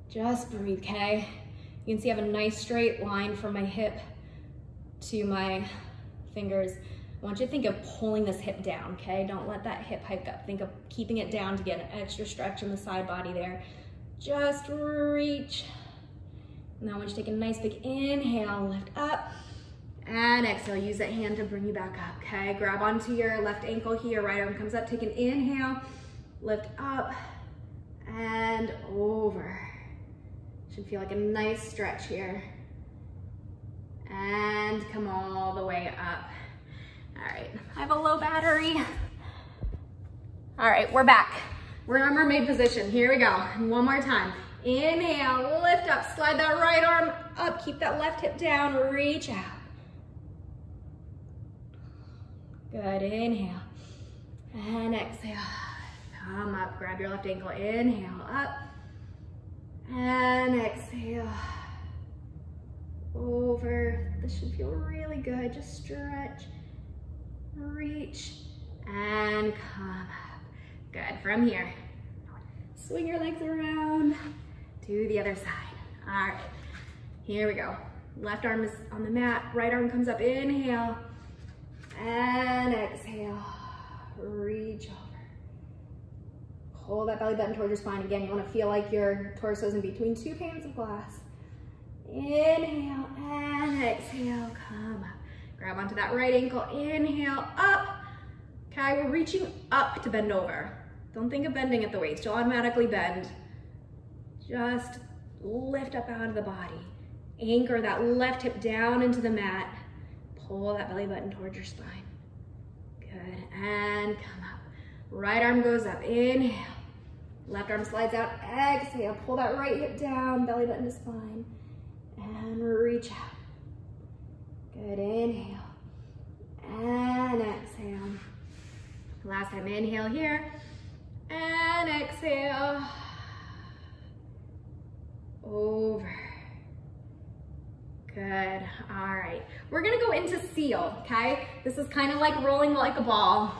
Just breathe, okay? You can see I have a nice straight line from my hip to my fingers. I want you to think of pulling this hip down, okay? Don't let that hip hike up. Think of keeping it down to get an extra stretch in the side body there. Just reach. Now I want you to take a nice big inhale, lift up, and exhale. Use that hand to bring you back up, okay? Grab onto your left ankle here, right arm comes up, take an inhale, lift up, and over. Should feel like a nice stretch here. And come all the way up. All right, I have a low battery. All right, we're back. We're in our mermaid position. Here we go. One more time. Inhale, lift up, slide that right arm up, keep that left hip down, reach out. Good, inhale. And exhale. Come up, grab your left ankle, inhale, up. And exhale. Over. This should feel really good. Just stretch, reach, and come up. Good, from here. Swing your legs around to the other side. All right, here we go. Left arm is on the mat, right arm comes up, inhale, and exhale, reach over. Pull that belly button towards your spine. Again, you wanna feel like your torso is in between two panes of glass. Inhale and exhale, come up. Grab onto that right ankle, inhale, up. Okay, we're reaching up to bend over. Don't think of bending at the waist, you'll automatically bend. Just lift up out of the body. Anchor that left hip down into the mat. Pull that belly button towards your spine. Good, and come up. Right arm goes up, inhale. Left arm slides out, exhale. Pull that right hip down, belly button to spine. And reach out. Good, inhale. And exhale. Last time, inhale here. And exhale. Over. Good, all right. We're gonna go into seal, okay? This is kind of like rolling like a ball.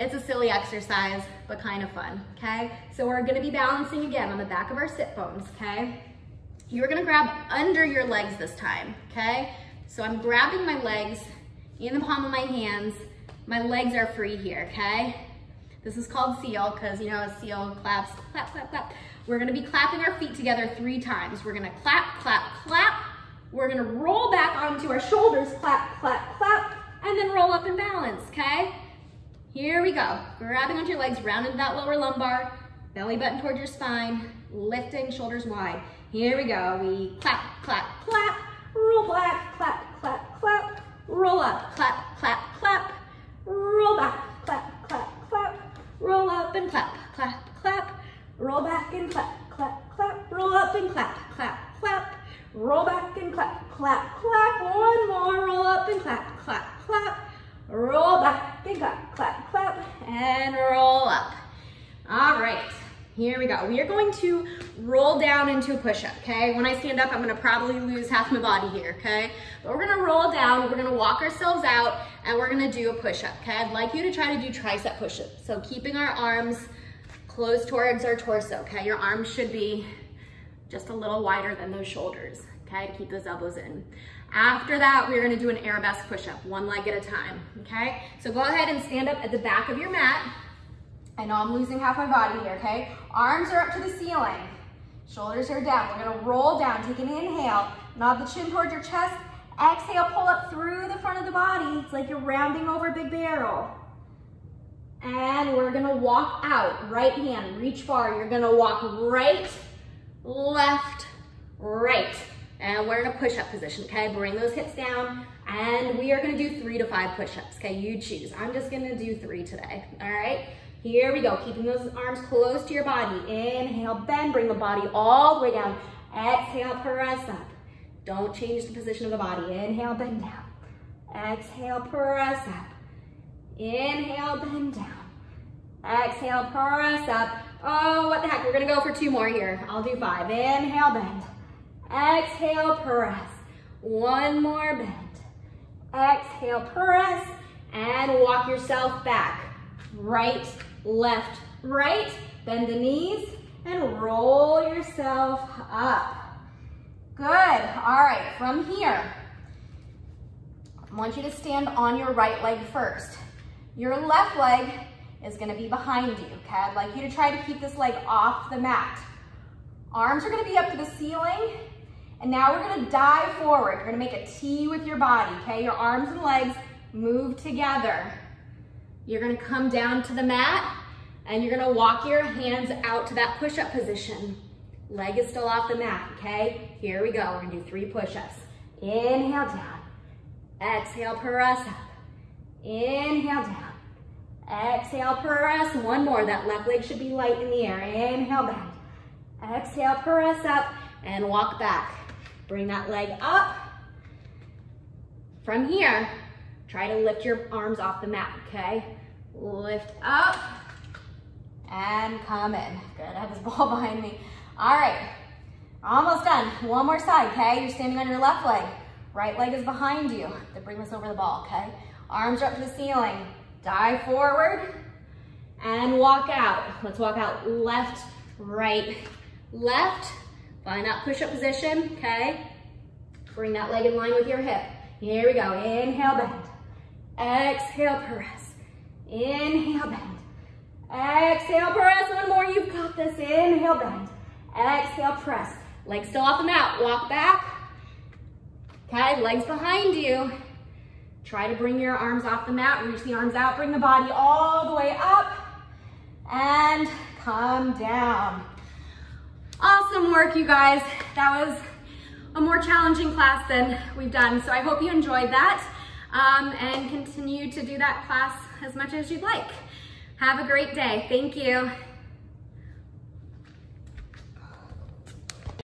It's a silly exercise, but kind of fun, okay? So we're gonna be balancing again on the back of our sit bones, okay? You're gonna grab under your legs this time, okay? So I'm grabbing my legs in the palm of my hands. My legs are free here, okay? This is called seal because, you know, a seal claps, clap, clap, clap. We're gonna be clapping our feet together three times. We're gonna clap, clap, clap. We're gonna roll back onto our shoulders, clap, clap, clap, and then roll up and balance, okay? Here we go. Grabbing onto your legs, round into that lower lumbar, belly button towards your spine, lifting shoulders wide. Here we go. We clap, clap, clap, roll back, clap, clap, clap, roll up, clap, clap, clap, roll back, clap, clap, clap, roll up and clap, clap, clap, roll back and clap, clap, clap, roll up and clap, clap, clap, roll back and clap, clap, clap, one more, roll up and clap, clap, clap, roll back big clap, clap, clap, and roll up. All right, here we go. We are going to roll down into a push-up, okay? When I stand up, I'm gonna probably lose half my body here, okay? But we're gonna roll down, we're gonna walk ourselves out, and we're gonna do a push-up, okay? I'd like you to try to do tricep push-ups. So keeping our arms close towards our torso, okay? Your arms should be just a little wider than those shoulders, okay? To keep those elbows in. After that, we're gonna do an arabesque push-up, one leg at a time, okay? So go ahead and stand up at the back of your mat. I know I'm losing half my body here, okay? Arms are up to the ceiling. Shoulders are down. We're gonna roll down, take an inhale, nod the chin towards your chest. Exhale, pull up through the front of the body. It's like you're rounding over a big barrel. And we're gonna walk out, right hand, reach far. You're gonna walk right, left, right. And we're in a push-up position, okay? Bring those hips down, and we are gonna do three to five push-ups, okay? You choose. I'm just gonna do three today, all right? Here we go, keeping those arms close to your body. Inhale, bend, bring the body all the way down. Exhale, press up. Don't change the position of the body. Inhale, bend down. Exhale, press up. Inhale, bend down. Exhale, press up. Oh, what the heck, we're gonna go for two more here. I'll do five. Inhale, bend. Exhale, press. One more bend. Exhale, press, and walk yourself back. Right, left, right. Bend the knees and roll yourself up. Good, all right, from here, I want you to stand on your right leg first. Your left leg is gonna be behind you, okay? I'd like you to try to keep this leg off the mat. Arms are gonna be up to the ceiling, and now we're gonna dive forward. You're gonna make a T with your body, okay? Your arms and legs move together. You're gonna come down to the mat, and you're gonna walk your hands out to that push-up position. Leg is still off the mat, okay? Here we go, we're gonna do three push-ups. Inhale down, exhale, press up. Inhale down, exhale, press. One more, that left leg should be light in the air. Inhale, bend. Exhale, press up, and walk back. Bring that leg up. From here, try to lift your arms off the mat, okay? Lift up, and come in. Good, I have this ball behind me. All right, almost done. One more side, okay? You're standing on your left leg. Right leg is behind you. To bring this over the ball, okay? Arms up to the ceiling. Dive forward and walk out. Let's walk out left, right, left. Find that push-up position, okay? Bring that leg in line with your hip. Here we go. Inhale, bend. Exhale, press. Inhale, bend. Exhale, press. One more. You've got this. Inhale, bend. Exhale, press. Legs still off the mat. Walk back. Okay, legs behind you. Try to bring your arms off the mat. Reach the arms out. Bring the body all the way up. And come down. Awesome work, you guys. That was a more challenging class than we've done. So I hope you enjoyed that um, and continue to do that class as much as you'd like. Have a great day. Thank you.